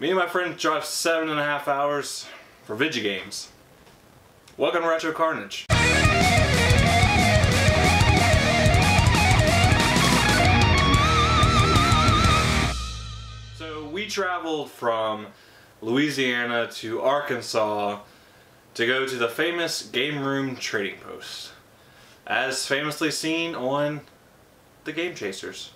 Me and my friend drive seven and a half hours for Vigigames. Welcome to Retro Carnage. So we traveled from Louisiana to Arkansas to go to the famous Game Room Trading Post, as famously seen on The Game Chasers.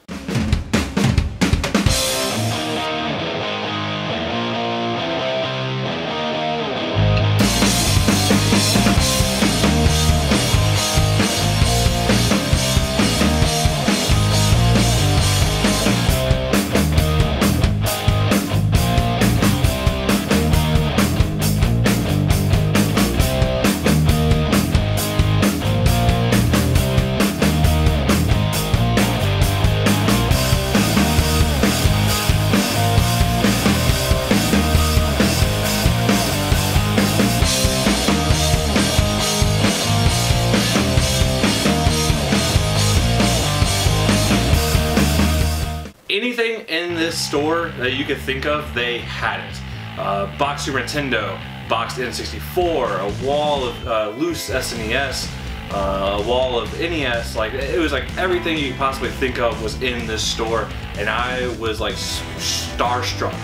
In this store that you could think of, they had it. Uh, box Super Nintendo, boxed N64, a wall of uh, loose SNES, uh, a wall of NES. Like it was like everything you could possibly think of was in this store, and I was like starstruck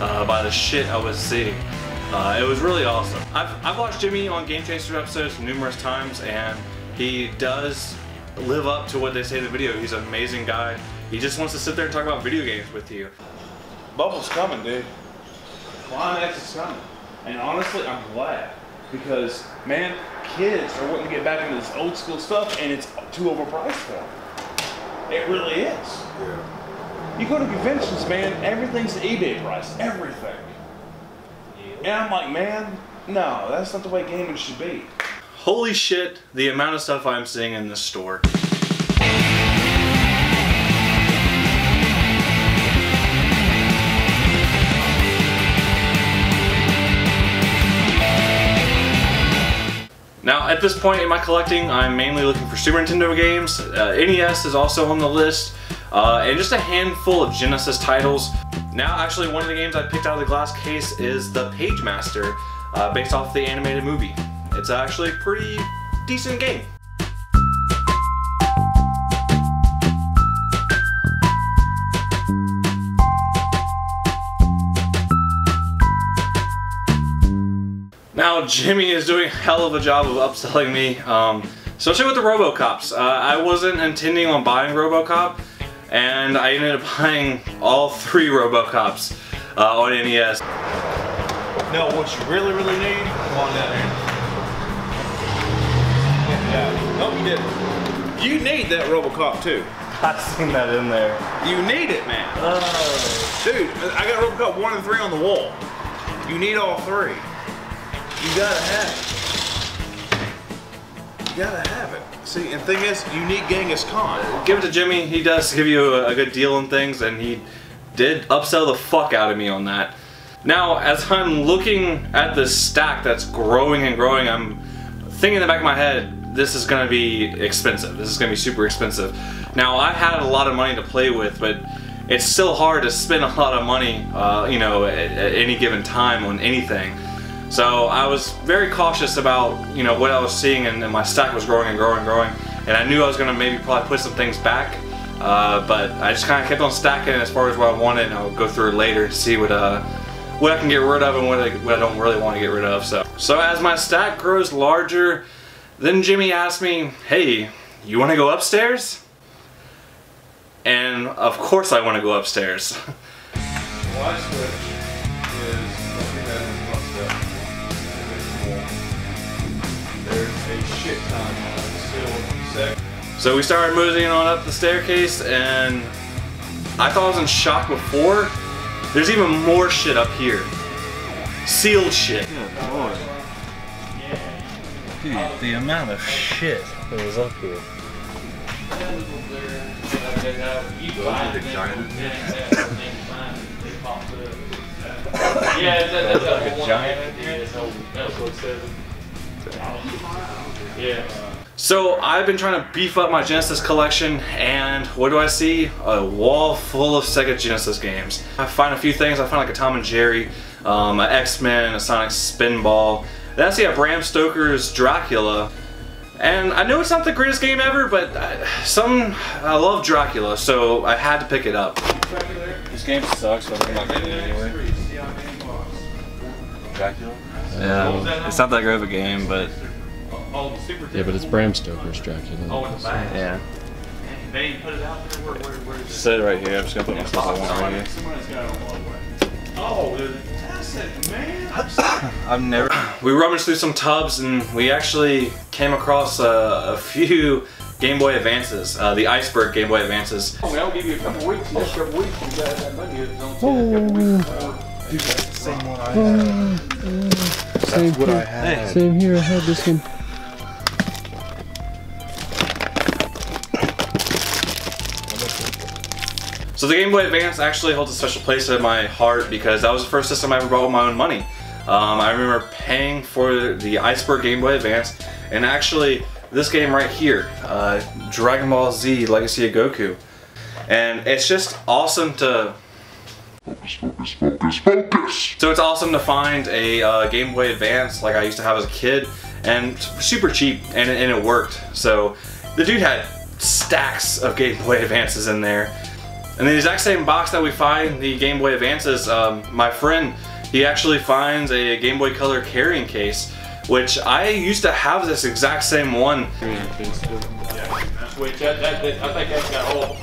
uh, by the shit I was seeing. Uh, it was really awesome. I've, I've watched Jimmy on Game Chaser episodes numerous times, and he does live up to what they say in the video. He's an amazing guy. He just wants to sit there and talk about video games with you. Bubble's coming, dude. Climax is coming. And honestly, I'm glad. Because, man, kids are wanting to get back into this old school stuff and it's too overpriced for them. It really is. Yeah. You go to conventions, man, everything's eBay price. Everything. Yeah. And I'm like, man, no, that's not the way gaming should be. Holy shit, the amount of stuff I'm seeing in this store. Now, at this point in my collecting, I'm mainly looking for Super Nintendo games. Uh, NES is also on the list, uh, and just a handful of Genesis titles. Now, actually, one of the games I picked out of the glass case is The Pagemaster, uh, based off the animated movie. It's actually a pretty decent game. Now Jimmy is doing a hell of a job of upselling me, um, especially with the Robocops. Uh, I wasn't intending on buying Robocop, and I ended up buying all three Robocops uh, on NES. No, what you really, really need, come on down here. Yeah. No, you didn't. You need that Robocop too. I've seen that in there. You need it, man. Oh. Dude, I got Robocop 1 and 3 on the wall. You need all three. You gotta have it. You gotta have it. See, and thing is, you need Genghis Khan. Give it to Jimmy. He does give you a, a good deal on things, and he did upsell the fuck out of me on that. Now, as I'm looking at this stack that's growing and growing, I'm thinking in the back of my head, this is gonna be expensive. This is gonna be super expensive. Now, I had a lot of money to play with, but it's still hard to spend a lot of money, uh, you know, at, at any given time on anything. So I was very cautious about, you know, what I was seeing and, and my stack was growing and growing and growing. And I knew I was gonna maybe probably put some things back, uh, but I just kind of kept on stacking as far as what I wanted and I'll go through it later to see what, uh, what I can get rid of and what I, what I don't really want to get rid of. So, so as my stack grows larger, then Jimmy asked me, hey, you want to go upstairs? And of course I want to go upstairs. shit ton of sealed sec. So we started moving on up the staircase and I thought I was in shock before. There's even more shit up here. Sealed shit. Dude, the amount of shit that was up here. Those are the giant. Yeah, that's Like a giant in here? Yeah. So I've been trying to beef up my Genesis collection and what do I see? A wall full of Sega Genesis games. I find a few things, I find like a Tom and Jerry, um, an X-Men, a Sonic Spinball. Then I see a Bram Stoker's Dracula. And I know it's not the greatest game ever, but I, some, I love Dracula, so I had to pick it up. This game sucks, but I'm not getting it anyway. Dracula? Yeah, it's not that great of a game, but Oh, the Super Yeah, but it's Bram Stoker's Dracula. Oh, in the back. yeah. They ain't put it out there. Where, where, where is it? Sit right here. I'm just gonna put my stuff on right here. Somebody's got it all the way. Oh, fantastic, man. I've never. We rummaged through some tubs and we actually came across a, a few Game Boy Advances, uh, the Iceberg Game Boy Advances. Oh, I'll give you a couple weeks. Next couple weeks, you got that money. It's on sale. a couple weeks. Oh. Uh, same one I uh, had. Same What here. I had. Same here. I had this one. So the Game Boy Advance actually holds a special place in my heart because that was the first system I ever bought with my own money. Um, I remember paying for the Iceberg Game Boy Advance and actually this game right here, uh, Dragon Ball Z Legacy of Goku. And it's just awesome to So it's awesome to find a uh, Game Boy Advance like I used to have as a kid, and super cheap, and, and it worked. So the dude had stacks of Game Boy Advances in there. And the exact same box that we find the Game Boy Advances, um, my friend, he actually finds a Game Boy Color carrying case, which I used to have this exact same one. Which that, that, that, I think that's got all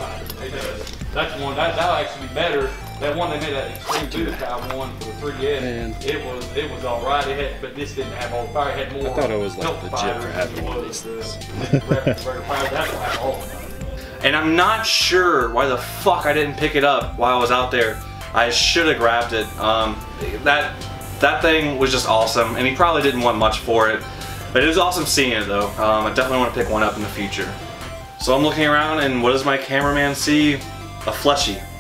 it does. That's one that that'll actually be better. That one they made that extreme Budokai one for the 3DS. Man. It was it was all right. It had, but this didn't have all the fire. It had more. I thought it was, like, health legit fighters for having one of was these the Raptor Fire. That will have all of them. And I'm not sure why the fuck I didn't pick it up while I was out there. I should have grabbed it. Um, that that thing was just awesome, and he probably didn't want much for it. But it was awesome seeing it though. Um, I definitely want to pick one up in the future. So I'm looking around, and what does my cameraman see? A fleshy, but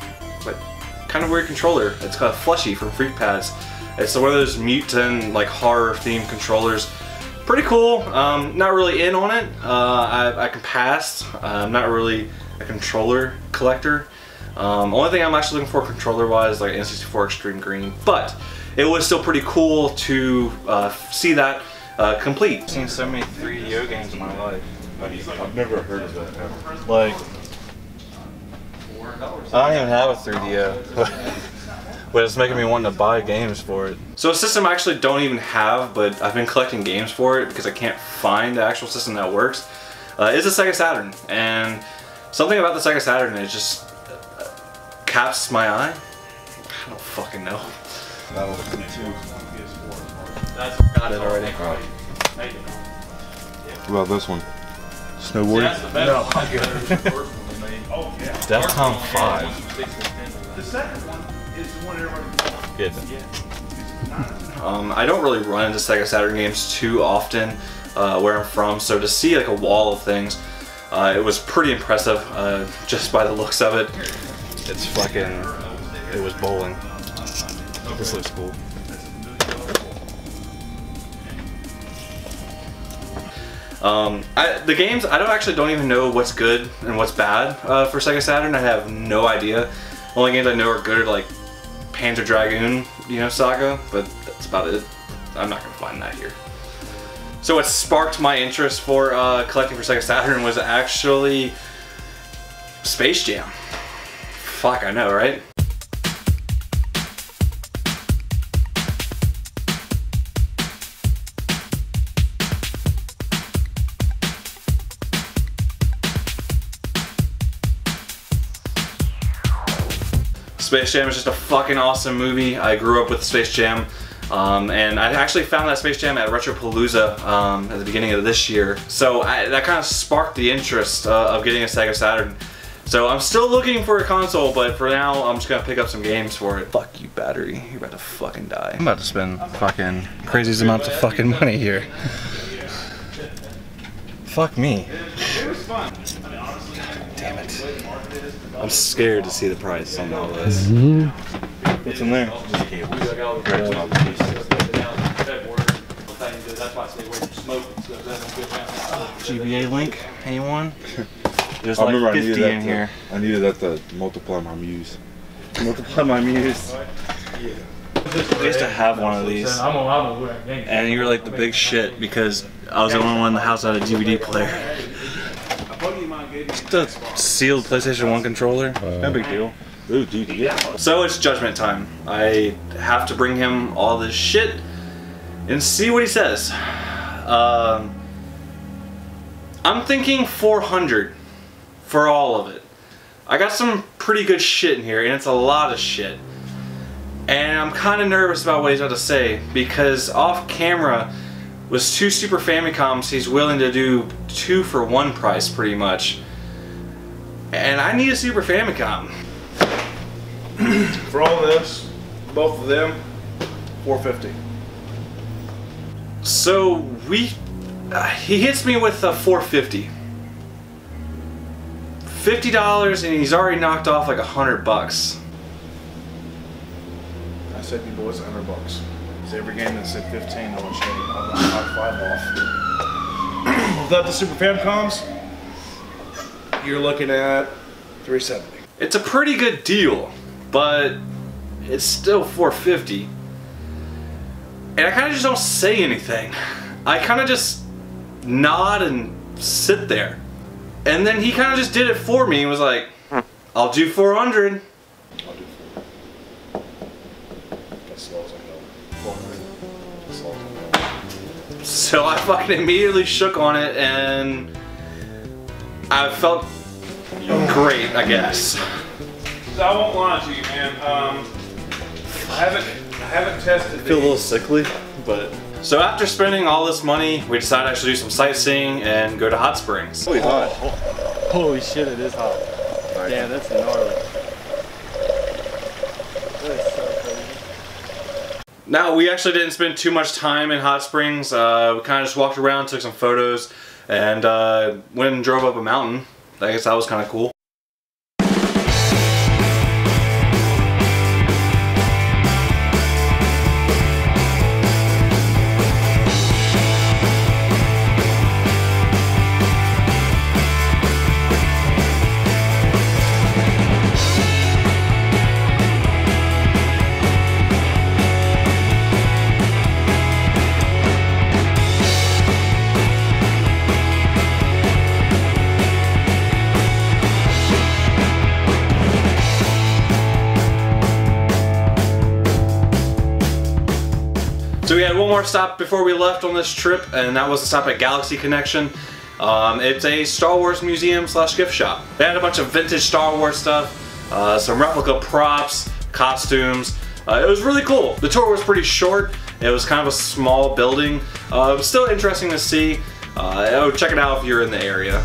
kind of weird controller. It's called a fleshy from Freak Pads. It's one of those mutant like horror themed controllers. Pretty cool. Um, not really in on it. Uh, I, I can pass. Uh, I'm not really a controller collector. Um, only thing I'm actually looking for controller wise like N64 Extreme Green, but it was still pretty cool to uh, see that uh, complete. I've seen so many 3DO games in my life. I've never heard of that ever. Like, I don't even have a 3DO. but it's making me want to buy games for it. So a system I actually don't even have, but I've been collecting games for it because I can't find the actual system that works, uh, is a Sega Saturn. And something about the Sega Saturn is just uh, caps my eye. I don't fucking know. That'll That's Got it already. Made it. What about this one? See, Snowboard? Oh, yeah. Defcon One 5. six and ten. The second one is the one everybody Good. Yeah. Um, I don't really run into Sega Saturn games too often uh, where I'm from, so to see like a wall of things, uh, it was pretty impressive uh, just by the looks of it. It's fucking, it was bowling. This looks cool. Um, I, the games, I don't actually don't even know what's good and what's bad uh, for Sega Saturn. I have no idea. Only games I know are good are like Panzer Dragoon, you know, Saga, but that's about it. I'm not gonna find that here. So what sparked my interest for uh, collecting for Sega Saturn was actually Space Jam. Fuck, I know, right? Space Jam is just a fucking awesome movie. I grew up with Space Jam. Um, and I actually found that Space Jam at Retropalooza um, at the beginning of this year. So I, that kind of sparked the interest uh, of getting a Sega Saturn. So I'm still looking for a console, but for now I'm just gonna pick up some games for it. Fuck you, battery. You're about to fucking die. I'm about to spend fucking crazy amounts of fucking money here. Fuck me. It was fun. Damn it. I'm scared to see the price on all this. What's in there? We got all the- February, things that That's why I say where you smoke and stuff, that don't. GBA link, anyone? There's I like remember I 50 needed that. in to- here. I needed that to multiply my muse. Multiply my muse. I used to have one of these. I'm gonna, I'm gonna wear a game. And you were like the big shit because I was the only one in the house that had a DVD player. A buddy of mine gave me The sealed PlayStation 1 controller. No big deal. Ooh, dude, yeah. So it's judgment time. I have to bring him all this shit and see what he says. Um, I'm thinking 400 for all of it. I got some pretty good shit in here, and it's a lot of shit. And I'm kind of nervous about what he's about to say because off camera, with two Super Famicoms, he's willing to do two for one price pretty much. And I need a Super Famicom. for all this, both of them, 450. So we, uh, he hits me with a 450. Fifty dollars, and he's already knocked off like a hundred bucks. I said you boys a 100 bucks. So every game that said 15, I want you to I'll knock five off. Without the Super Famicoms, you're looking at 370. It's a pretty good deal, but it's still 450. And I kind of just don't say anything. I kind of just nod and sit there. And then he kind of just did it for me and was like, I'll do 400. I'll do four. As slow as I go. 400. As slow as I go. So I fucking immediately shook on it and I felt great, I guess. So I won't lie to you, man. Um, I haven't, I haven't tested feel a little sickly, but. So after spending all this money, we decided I should do some sightseeing and go to hot springs. Really hot. Holy shit, it is hot. Damn, that's gnarly. That is so crazy. Now we actually didn't spend too much time in hot springs. Uh, we kind of just walked around, took some photos, and uh, went and drove up a mountain. I guess that was kind of cool. One more stop before we left on this trip, and that was a stop at Galaxy Connection. Um, it's a Star Wars museum slash gift shop. They had a bunch of vintage Star Wars stuff, uh, some replica props, costumes. Uh, it was really cool. The tour was pretty short. It was kind of a small building. Uh, still interesting to see. Uh, would check it out if you're in the area.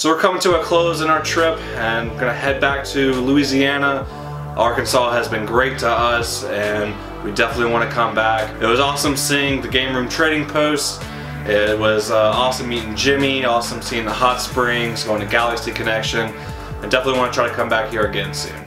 So we're coming to a close in our trip and gonna head back to Louisiana. Arkansas has been great to us and we definitely want to come back. It was awesome seeing the Game Room Trading Post. It was uh, awesome meeting Jimmy, awesome seeing the hot springs, going to Galaxy Connection, and definitely want to try to come back here again soon.